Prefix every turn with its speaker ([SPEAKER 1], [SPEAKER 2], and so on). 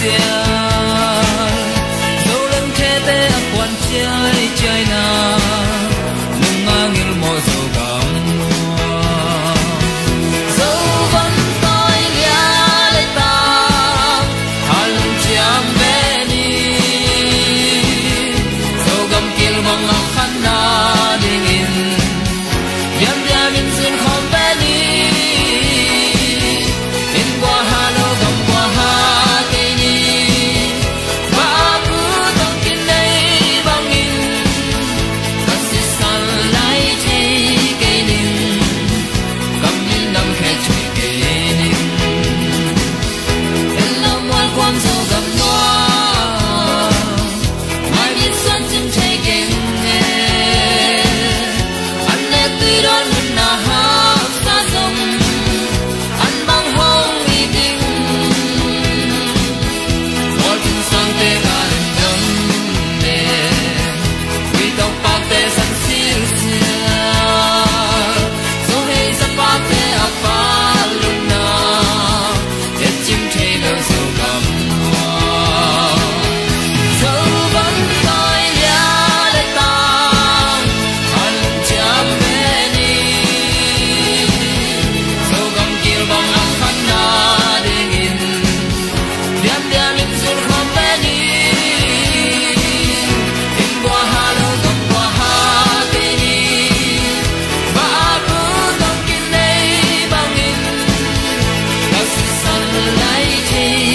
[SPEAKER 1] still the lighting.